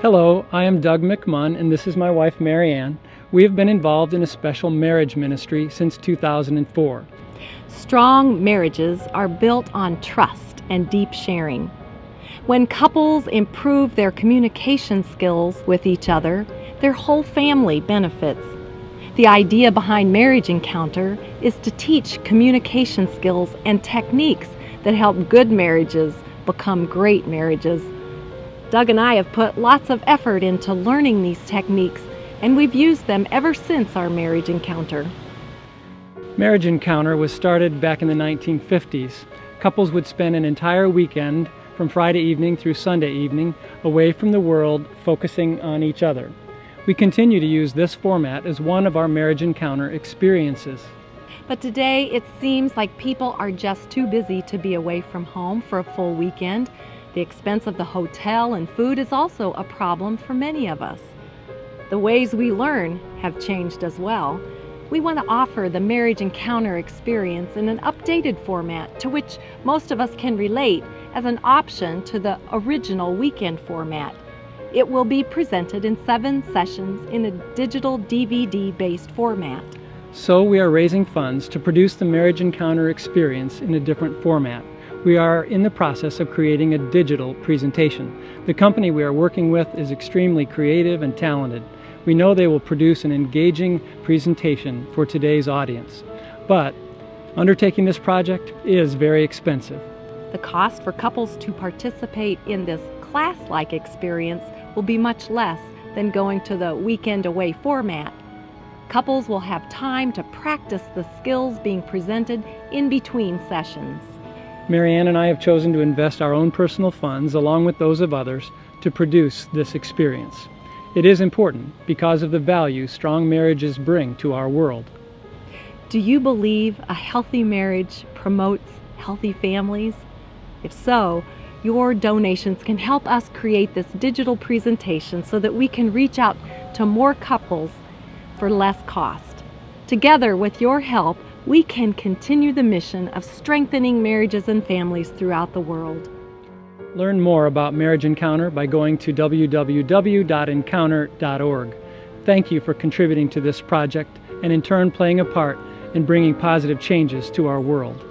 Hello, I am Doug McMunn, and this is my wife Marianne. We have been involved in a special marriage ministry since 2004. Strong marriages are built on trust and deep sharing. When couples improve their communication skills with each other, their whole family benefits. The idea behind Marriage Encounter is to teach communication skills and techniques that help good marriages become great marriages. Doug and I have put lots of effort into learning these techniques, and we've used them ever since our marriage encounter. Marriage Encounter was started back in the 1950s. Couples would spend an entire weekend from Friday evening through Sunday evening away from the world, focusing on each other. We continue to use this format as one of our Marriage Encounter experiences. But today it seems like people are just too busy to be away from home for a full weekend. The expense of the hotel and food is also a problem for many of us. The ways we learn have changed as well. We want to offer the Marriage Encounter experience in an updated format to which most of us can relate as an option to the original weekend format. It will be presented in seven sessions in a digital DVD based format. So we are raising funds to produce the Marriage Encounter experience in a different format. We are in the process of creating a digital presentation. The company we are working with is extremely creative and talented. We know they will produce an engaging presentation for today's audience. But undertaking this project is very expensive. The cost for couples to participate in this class like experience will be much less than going to the weekend away format. Couples will have time to practice the skills being presented in between sessions. Marianne and I have chosen to invest our own personal funds along with those of others to produce this experience. It is important because of the value strong marriages bring to our world. Do you believe a healthy marriage promotes healthy families? If so, your donations can help us create this digital presentation so that we can reach out to more couples for less cost. Together, with your help, we can continue the mission of strengthening marriages and families throughout the world. Learn more about Marriage Encounter by going to www.encounter.org. Thank you for contributing to this project and in turn playing a part in bringing positive changes to our world.